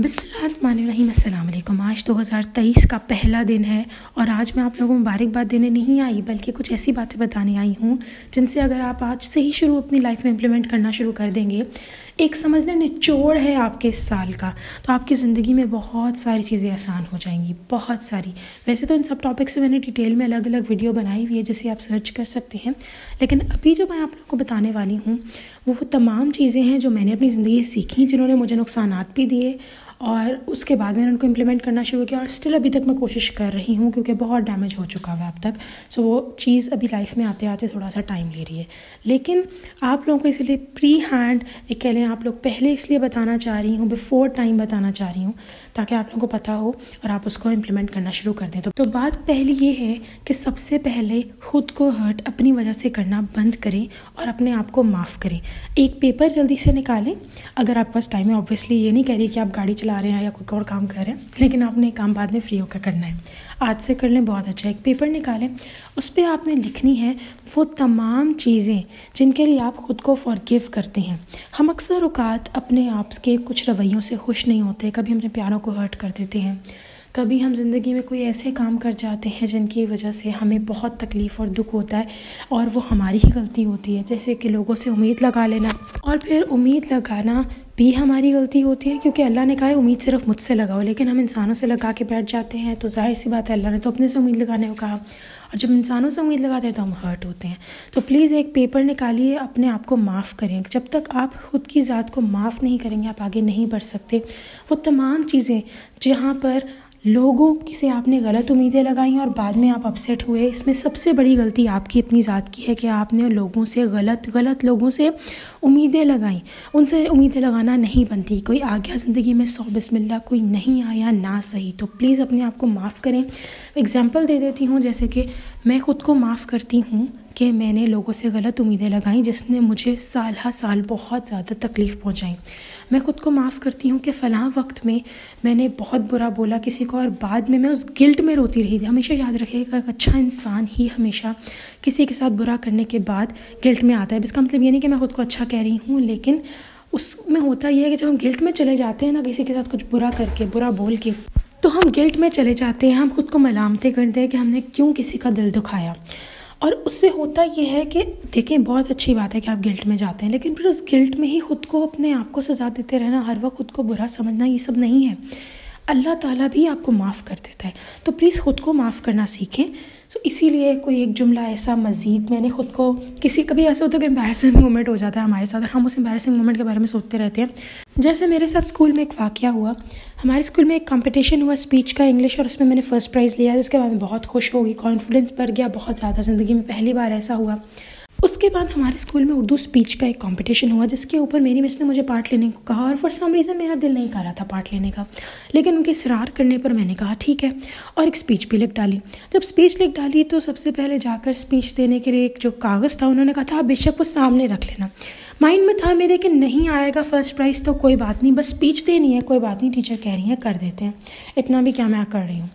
वालेकुम आज 2023 का पहला दिन है और आज मैं आप लोगों को मुबारकबाद देने नहीं आई, बल्कि कुछ ऐसी बातें बताने आई हूँ, जिनसे अगर आप आज से ही शुरू अपनी लाइफ में इम्प्लीमेंट करना शुरू कर देंगे, एक समझना निचोड़ है आपके इस साल का तो आपकी ज़िंदगी में बहुत सारी चीज़ें आसान हो जाएँगी, बहुत सारी। वैसे तो इन सब टॉपिक से मैंने डिटेल में अलग अलग वीडियो बनाई हुई है, जिसे आप सर्च कर सकते हैं। लेकिन अभी जो मैं आप लोगों को बताने वाली हूँ, वो तमाम चीज़ें हैं जो मैंने अपनी ज़िंदगी सीखी, जिन्होंने मुझे नुकसान भी दिए और उसके बाद मैंने उनको इम्प्लीमेंट करना शुरू किया और स्टिल अभी तक मैं कोशिश कर रही हूँ क्योंकि बहुत डैमेज हो चुका हुआ अब तक। सो वो चीज़ अभी लाइफ में आते आते थोड़ा सा टाइम ले रही है। लेकिन आप लोगों को इसलिए प्री हैंड एक कह लें आप लोग पहले इसलिए बताना चाह रही हूँ बिफोर टाइम बताना चाह रही हूँ ताकि आप लोगों को पता हो और आप उसको इम्प्लीमेंट करना शुरू कर दें। तो, तो बात पहली ये है कि सबसे पहले खुद को हर्ट अपनी वजह से करना बंद करें और अपने आप को माफ़ करें। एक पेपर जल्दी से निकालें। अगर आपके पास टाइम है ऑब्वियसली ये नहीं कह रही कि आप गाड़ी चला रहे हैं या कोई और काम कर रहे हैं, लेकिन आपने काम बाद में फ्री होकर करना है। आज से कर लें, बहुत अच्छा एक पेपर निकालें, उस पर आपने लिखनी है वो तमाम चीज़ें जिनके लिए आप ख़ुद को फॉरगिव करते हैं। हम अक्सर अवकात अपने आप के कुछ रवैयों से खुश नहीं होते, कभी अपने प्यारों को हर्ट कर देते हैं, कभी हम ज़िंदगी में कोई ऐसे काम कर जाते हैं जिनकी वजह से हमें बहुत तकलीफ़ और दुख होता है और वो हमारी ही गलती होती है, जैसे कि लोगों से उम्मीद लगा लेना और फिर उम्मीद लगाना भी हमारी गलती होती है, क्योंकि अल्लाह ने कहा है, उम्मीद सिर्फ़ मुझसे लगाओ, लेकिन हम इंसानों से लगा के बैठ जाते हैं तो ज़ाहिर सी बात है, अल्लाह ने तो अपने से उम्मीद लगाने को कहा। और जब इंसानों से उम्मीद लगाते हैं तो हम हर्ट होते हैं। तो प्लीज़ एक पेपर निकालिए, अपने आप को माफ़ करें। जब तक आप खुद की ज़ात को माफ़ नहीं करेंगे, आप आगे नहीं बढ़ सकते। वो तमाम चीज़ें, जहाँ पर लोगों से आपने गलत उम्मीदें लगाई और बाद में आप अपसेट हुए। इसमें सबसे बड़ी गलती आपकी अपनी ज़ात की है कि आपने लोगों से गलत गलत लोगों से उम्मीदें लगाई। उनसे उम्मीदें लगाना नहीं बनती। कोई आ गया ज़िंदगी में सौ बिस्मिल्ला कोई नहीं आया ना सही। तो प्लीज़ अपने आप को माफ़ करें। एग्ज़ाम्पल दे देती हूँ, जैसे कि मैं ख़ुद को माफ़ करती हूँ। कि मैंने लोगों से गलत उम्मीदें लगाई जिसने मुझे साल हर साल बहुत ज़्यादा तकलीफ़ पहुँचाई। मैं ख़ुद को माफ़ करती हूँ कि फ़लाँ वक्त में मैंने बहुत बुरा बोला किसी को और बाद में मैं उस गिल्ट में रोती रही थी। हमेशा याद रखिएगा एक अच्छा इंसान ही हमेशा किसी के साथ बुरा करने के बाद गिल्ट में आता है। इसका मतलब ये नहीं कि मैं ख़ुद को अच्छा कह रही हूँ, लेकिन उसमें होता यह है कि जब हम गिल्ट में चले जाते हैं ना किसी के साथ कुछ बुरा करके, बुरा बोल के तो हम गिल्ट में चले जाते हैं, हम खुद को मलामतें करते हैं कि हमने क्यों किसी का दिल दुखाया। और उससे होता ये है कि देखें बहुत अच्छी बात है कि आप गिल्ट में जाते हैं, लेकिन फिर उस गिल्ट में ही ख़ुद को अपने आप को सजा देते रहना, हर वक्त खुद को बुरा समझना, ये सब नहीं है। अल्लाह ताला भी आपको माफ़ कर देता है। तो प्लीज़ ख़ुद को माफ़ करना सीखें। सो so, इसीलिए कोई एक जुमला ऐसा मज़ीद मैंने ख़ुद को किसी कभी ऐसे होता है कि एम्बेसिंग मोमेंट हो जाता है हमारे साथ और हम उस एम्बेरसिंग मोमेंट के बारे में सोचते रहते हैं। जैसे मेरे साथ स्कूल में एक वाक्य हुआ। हमारे स्कूल में एक कंपटीशन हुआ स्पीच का इंग्लिश और उसमें मैंने फ़र्स्ट प्राइज़ लिया जिसके बाद में बहुत खुश हो गई कॉन्फिडेंस बढ़ गया बहुत ज़्यादा ज़िंदगी में पहली बार ऐसा हुआ। उसके बाद हमारे स्कूल में उर्दू स्पीच का एक कंपटीशन हुआ, जिसके ऊपर मेरी मिस ने मुझे पार्ट लेने को कहा और फॉर सम रीज़न मेरा दिल नहीं कर रहा था पार्ट लेने का। लेकिन उनके इसरार करने पर मैंने कहा, ठीक है। और एक स्पीच भी लिख डाली। जब स्पीच लिख डाली तो सबसे पहले जाकर स्पीच देने के लिए एक जो कागज़ था, उन्होंने कहा था आप बेशक वो सामने रख लेना। माइंड में था मेरे कि नहीं आएगा फ़र्स्ट प्राइज़ तो कोई बात नहीं, बस स्पीच देनी है, कोई बात नहीं टीचर कह रही हैं, कर देते हैं। इतना भी क्या मैं कर रही हूँ।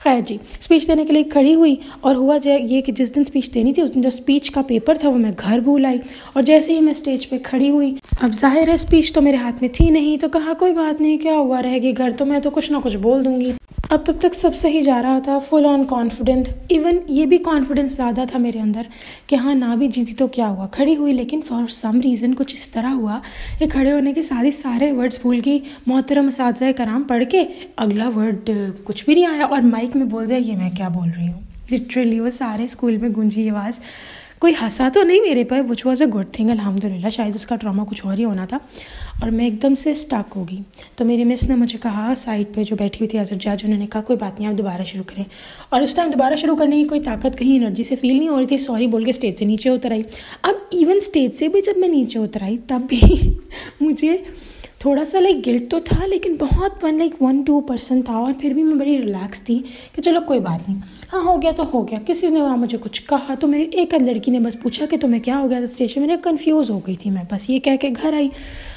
खैर जी स्पीच देने के लिए खड़ी हुई और हुआ जो ये कि जिस दिन स्पीच देनी थी, उस दिन जो स्पीच का पेपर था, वो मैं घर भूल आई और जैसे ही मैं स्टेज पे खड़ी हुई, अब ज़ाहिर है स्पीच तो मेरे हाथ में थी नहीं तो कहा कोई बात नहीं, क्या हुआ रहेगी? घर तो मैं तो कुछ ना कुछ बोल दूँगी। अब तब तक सब सही जा रहा था फुल ऑन कॉन्फिडेंट इवन ये भी कॉन्फिडेंस ज़्यादा था मेरे अंदर कि हाँ ना भी जीती तो क्या हुआ? खड़ी हुई, लेकिन फॉर सम रीज़न कुछ इस तरह हुआ कि खड़े होने के सारे सारे वर्ड्स भूल गई। मोहतरम इस कराम पढ़ के अगला वर्ड कुछ भी नहीं आया और माइक में बोल दिया, ये मैं क्या बोल रही हूँ? लिटरली वो सारे स्कूल में गूंजी आवाज़। कोई हंसा तो नहीं मेरे पर which was a good thing अलहमदिल्ला शायद उसका ड्रामा कुछ और ही होना था। और मैं एकदम से स्टक हो गई। तो मेरी मिस ने मुझे कहा, साइड पे जो बैठी हुई थी अजर जज, उन्होंने कहा, कोई बात नहीं, आप दोबारा शुरू करें। और उस टाइम दोबारा शुरू करने की कोई ताकत, कहीं एनर्जी से फील नहीं हो रही थी। सॉरी बोल के स्टेज से नीचे उतर आई। अब इवन स्टेज से भी जब मैं नीचे उतर आई, तब भी मुझे थोड़ा सा लाइक गिल्ट तो था, लेकिन बहुत one like one two percent था और फिर भी मैं बड़ी रिलैक्स थी कि चलो, कोई बात नहीं। हाँ हो गया तो हो गया। किसी ने वहाँ मुझे कुछ कहा तो मैं, एक लड़की ने बस पूछा कि तुम्हें क्या हो गया? था स्टेशन मैंने कन्फ्यूज़ हो गई थी मैं। बस ये कह के घर आई।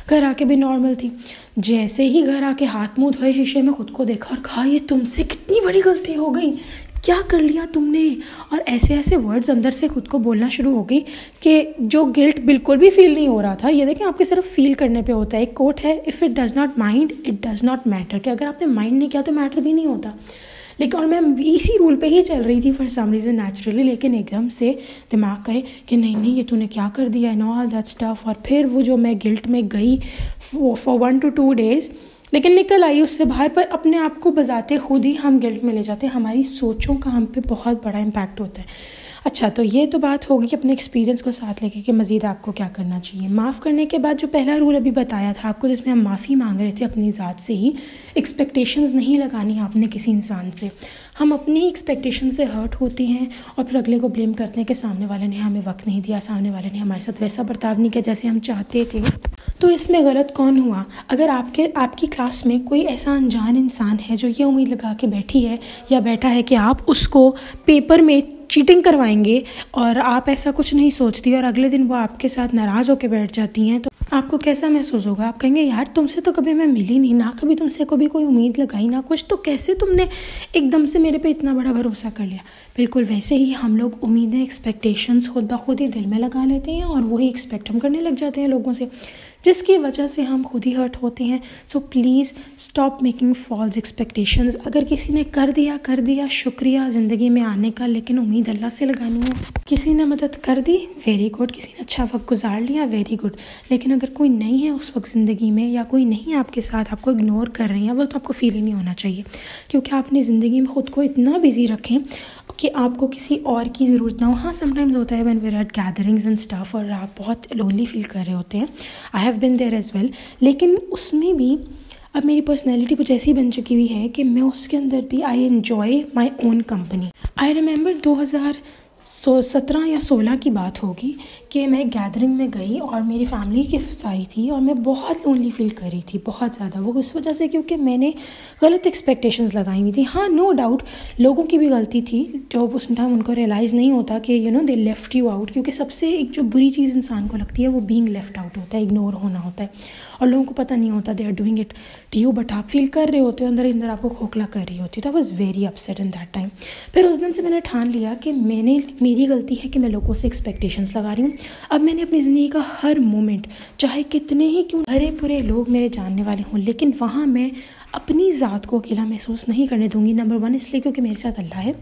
घर आके भी नॉर्मल थी। जैसे ही घर आके हाथ मुँह धोए, शीशे में खुद को देखा और कहा, ये तुमसे कितनी बड़ी गलती हो गई? क्या कर लिया तुमने? और ऐसे ऐसे वर्ड्स अंदर से खुद को बोलना शुरू हो गई कि जो गिल्ट बिल्कुल भी फील नहीं हो रहा था। ये देखें आपके सिर्फ़ फील करने पे होता है। एक कोट है if it does not mind it does not matter कि अगर आपने माइंड नहीं किया तो मैटर भी नहीं होता। लेकिन, और मैं इसी रूल पे ही चल रही थी फॉर सम रीज़न नेचुरली लेकिन एकदम से दिमाग कहे कि नहीं नहीं, ये तूने क्या कर दिया नो ऑल दैट स्टफ़ और फिर वो जो मैं गिल्ट में गई for one two two days लेकिन निकल आई उससे बाहर, पर अपने आप को बजाते खुद ही हम गिल्ट में ले जाते हैं। हमारी सोचों का हम पे बहुत बड़ा इम्पैक्ट होता है। अच्छा तो ये तो बात होगी अपने एक्सपीरियंस को साथ लेके कि मज़ीद आपको क्या करना चाहिए। माफ़ करने के बाद जो पहला रूल अभी बताया था आपको, जिसमें हम माफ़ी मांग रहे थे अपनी ज़ात से ही एक्सपेक्टेशंस नहीं लगानी आपने किसी इंसान से। हम अपनी एक्सपेक्टेशन से हर्ट होते हैं और फिर अगले को ब्लेम करते हैं कि सामने वाले ने हमें वक्त नहीं दिया, सामने वाले ने हमारे साथ वैसा बर्ताव नहीं किया जैसे हम चाहते थे। तो इसमें गलत कौन हुआ? अगर आपके, आपकी क्लास में कोई ऐसा अनजान इंसान है जो ये उम्मीद लगा के बैठी है या बैठा है कि आप उसको पेपर में चीटिंग करवाएँगे और आप ऐसा कुछ नहीं सोचती और अगले दिन वो आपके साथ नाराज़ होकर बैठ जाती हैं तो आपको कैसा महसूस होगा? आप कहेंगे, यार, तुमसे तो कभी मैं मिली नहीं, ना कभी तुमसे कभी कोई उम्मीद लगाई, ना कुछ तो कैसे तुमने एकदम से मेरे पे इतना बड़ा भरोसा कर लिया? बिल्कुल वैसे ही हम लोग उम्मीदें एक्सपेक्टेशंस खुद ब खुद ही दिल में लगा लेते हैं और वही एक्सपेक्ट हम करने लग जाते हैं लोगों से। जिसकी वजह से हम खुद ही हर्ट होते हैं। So please stop making false expectations अगर किसी ने कर दिया कर दिया, शुक्रिया ज़िंदगी में आने का, लेकिन उम्मीद अल्लाह से लगानी है। किसी ने मदद कर दी वेरी गुड किसी ने अच्छा वक्त गुजार लिया वेरी गुड लेकिन अगर कोई नहीं है उस वक्त ज़िंदगी में, या कोई नहीं आपके साथ, आपको इग्नोर कर रहे हैं, वो तो आपको फील ही नहीं होना चाहिए। क्योंकि आप अपनी ज़िंदगी में ख़ुद को इतना बिज़ी रखें कि आपको किसी और की ज़रूरत ना हो। हाँ समटाइम्स होता है one where at gatherings and stuff और आप बहुत लोनली फील कर रहे होते हैं। I have been there as well लेकिन उसमें भी अब मेरी पर्सनैलिटी कुछ ऐसी बन चुकी हुई है कि मैं उसके अंदर भी I enjoy my own company I remember दो हज़ार सो, सत्रह या सोलह की बात होगी कि मैं गैदरिंग में गई और मेरी फैमिली की सारी थी और मैं बहुत लोनली फील कर रही थी, बहुत ज़्यादा। वो उस वजह से क्योंकि मैंने गलत एक्सपेक्टेशंस लगाई हुई थी। हाँ नो डाउट लोगों की भी गलती थी। जो उस टाइम उनको रियलाइज़ नहीं होता कि you know they left you out क्योंकि सबसे एक जो बुरी चीज़ इंसान को लगती है, वो बींग लेफ़्ट आउट होता है इग्नोर होना होता है। और लोगों को पता नहीं होता they are doing it to you but आप फील कर रहे होते हो, अंदर अंदर आपको खोखला कर रही होती तो I was very upset in that time फिर उस दिन से मैंने ठान लिया कि मैंने मेरी गलती है कि मैं लोगों से एक्सपेक्टेशंस लगा रही हूँ। अब मैंने अपनी ज़िंदगी का हर मोमेंट चाहे कितने ही क्यों भरे पूरे लोग मेरे जानने वाले हों, लेकिन वहाँ मैं अपनी ज़ात को अकेला महसूस नहीं करने दूँगी नंबर वन इसलिए क्योंकि मेरे साथ अल्लाह है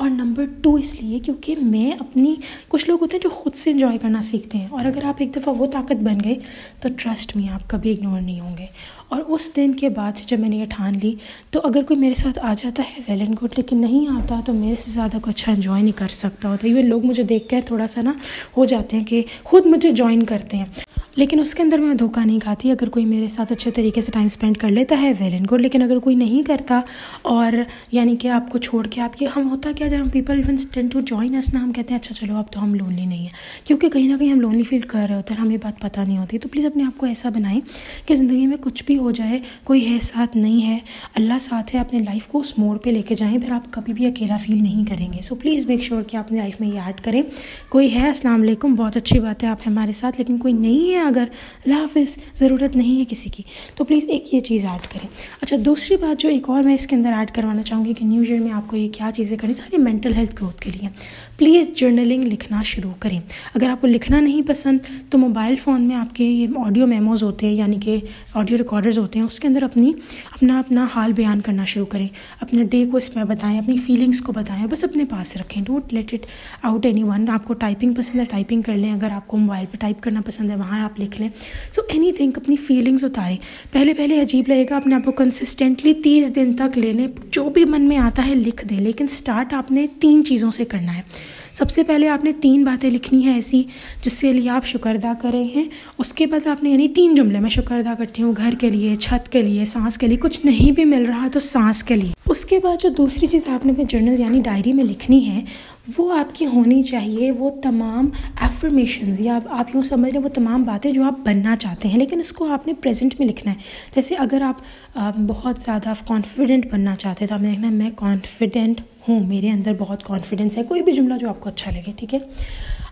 और नंबर टू इसलिए क्योंकि मैं अपनी, कुछ लोग होते हैं जो खुद से इंजॉय करना सीखते हैं और अगर आप एक दफ़ा वो ताकत बन गए तो ट्रस्ट में आप कभी इग्नोर नहीं होंगे। और उस दिन के बाद से जब मैंने ये ठान ली तो अगर कोई मेरे साथ आ जाता है वेल एंड गुड लेकिन नहीं आता तो मेरे से ज़्यादा कोई अच्छा इन्जॉय नहीं कर सकता होता। इवन लोग मुझे देख कर थोड़ा सा ना हो जाते हैं कि खुद मुझे ज्वाइन करते हैं। लेकिन उसके अंदर मैं धोखा नहीं खाती। अगर कोई मेरे साथ अच्छे तरीके से टाइम स्पेंड कर लेता है वेल एंड गुड लेकिन अगर कोई नहीं करता और यानी कि आपको छोड़ के आपके, हम होता क्या जब हम people even tend to join us ना, हम कहते हैं अच्छा चलो, अब तो हम लोनली नहीं है। क्योंकि कहीं ना कहीं हम लोनली फील कर रहे होते हैं हमें बात पता नहीं होती। तो प्लीज़ अपने आप को ऐसा बनाएँ कि ज़िंदगी में कुछ भी हो जाए, कोई है साथ नहीं है, अल्लाह साथ है, अपने लाइफ को उस मोड़ पर लेके जाएँ, फिर आप कभी भी अकेला फील नहीं करेंगे। सो प्लीज़ मेक श्योर कि आप अपनी लाइफ में ये ऐड करें। कोई है असलम बहुत अच्छी बात है, आप हमारे साथ, लेकिन कोई नहीं है अगर अल्लाह ज़रूरत नहीं है किसी की तो प्लीज़ एक ये चीज़ ऐड करें। अच्छा दूसरी बात जो एक और मैं इसके अंदर ऐड करवाना चाहूँगी कि न्यू ईयर में आपको ये क्या चीज़ें करनी चाहिए मेंटल हेल्थ ग्रोथ के लिए। प्लीज़ जर्नलिंग लिखना शुरू करें। अगर आपको लिखना नहीं पसंद तो मोबाइल फ़ोन में आपके ये ऑडियो मेमोज़ होते हैं, यानी कि ऑडियो रिकॉर्डर्स होते हैं, उसके अंदर अपनी, अपना अपना हाल बयान करना शुरू करें। अपने डे को इसमें बताएँ, अपनी फीलिंग्स को बताएँ, बस अपने पास रखें। Don't let it out anyone आपको टाइपिंग पसंद है टाइपिंग कर लें। अगर आपको मोबाइल पर टाइप करना पसंद है, वहाँ आप लिख लें। सो एनी थिंग अपनी फीलिंग्स उतारें। पहले पहले अजीब लगेगा, अपने आप को कंसिस्टेंटली तीस दिन तक ले लें। जो भी मन में आता है, लिख दें। लेकिन स्टार्ट आपने तीन चीज़ों से करना है। सबसे पहले आपने तीन बातें लिखनी है ऐसी, जिसके लिए आप शुक्र अदा कर रहे हैं। उसके बाद आपने यानी तीन जुमले में शुक्र अदा करती हूँ, घर के लिए, छत के लिए, सांस के लिए, कुछ नहीं भी मिल रहा तो सांस के लिए। उसके बाद जो दूसरी चीज़ आपने अपने जर्नल यानी डायरी में लिखनी है, वो आपकी होनी चाहिए, वो तमाम एफर्मेशंस या आप यूँ समझ लें वो तमाम बातें जो आप बनना चाहते हैं, लेकिन उसको आपने प्रेजेंट में लिखना है। जैसे अगर आप बहुत ज़्यादा कॉन्फिडेंट बनना चाहते हैं तो आपने लिखना है, मैं कॉन्फिडेंट हूँ, मेरे अंदर बहुत कॉन्फिडेंस है, कोई भी जुमला जो आपको अच्छा लगे, ठीक है?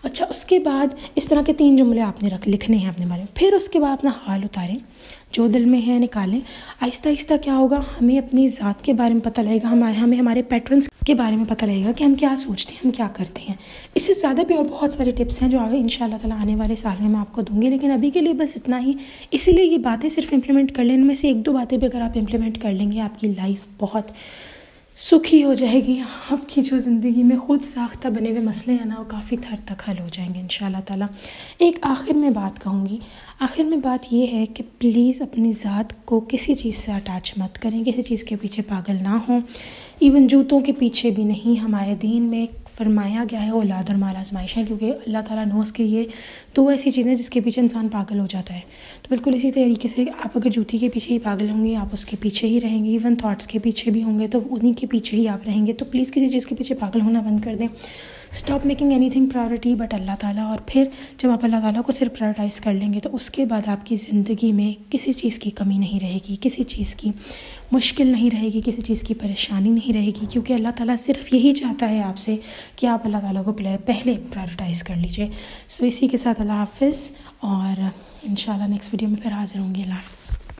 अच्छा उसके बाद इस तरह के तीन जुमले आपने रख, लिखने हैं अपने बारे में फिर उसके बाद अपना हाल उतारें, जो दिल में है निकालें। आहिस्ता आहिस्ता क्या होगा, हमें अपनी ज़ात के बारे में पता लगेगा हमारे हमें हमारे पैटर्न्स के बारे में पता लगेगा कि हम क्या सोचते हैं, हम क्या करते हैं। इससे ज़्यादा भी और बहुत सारे टिप्स हैं जो आगे इन ताला आने वाले साल में मैं आपको दूँगी, लेकिन अभी के लिए बस इतना ही। इसीलिए ये बातें सिर्फ़ इम्प्लीमेंट कर लें, इनमें से एक दो बातें भी अगर आप इम्प्लीमेंट कर लेंगे, आपकी लाइफ बहुत सुखी हो जाएगी। आपकी जो ज़िंदगी में ख़ुद साख्ता बने हुए मसले हैं ना, वो काफ़ी थर तक हल हो जाएँगे इन ताला। एक आखिर में बात कहूँगी। आखिर में बात ये है कि प्लीज़ अपनी ज़ात को किसी चीज़ से अटैच मत करें। किसी चीज़ के पीछे पागल ना हो। इवन जूतों के पीछे भी नहीं। हमारे दीन में फरमाया गया है औलाद और माल आजमाइश है, क्योंकि अल्लाह ताला नोस के ये दो ऐसी चीज़ें जिसके पीछे इंसान पागल हो जाता है। तो बिल्कुल इसी तरीके से आप अगर जूती के पीछे ही पागल होंगे, आप उसके पीछे ही रहेंगे इवन थाट्स के पीछे भी होंगे तो उन्हीं के पीछे ही आप रहेंगे। तो प्लीज़ किसी चीज़ के पीछे पागल होना बंद कर दें। Stop making anything priority but अल्लाह ताला और फिर जब आप अल्लाह ताला को सिर्फ़ प्रायोरिटाइज़ कर लेंगे तो उसके बाद आपकी ज़िंदगी में किसी चीज़ की कमी नहीं रहेगी, किसी चीज़ की मुश्किल नहीं रहेगी, किसी चीज़ की परेशानी नहीं रहेगी, क्योंकि अल्लाह ताला सिर्फ़ यही चाहता है आपसे कि आप अल्लाह ताला को पहले प्रायोरिटाइज़ कर लीजिए। सो इसी के साथ अल्लाह हाफिज़ और इन नेक्स्ट वीडियो में फिर हाजिर होंगे। अल्लाह हाफिज़।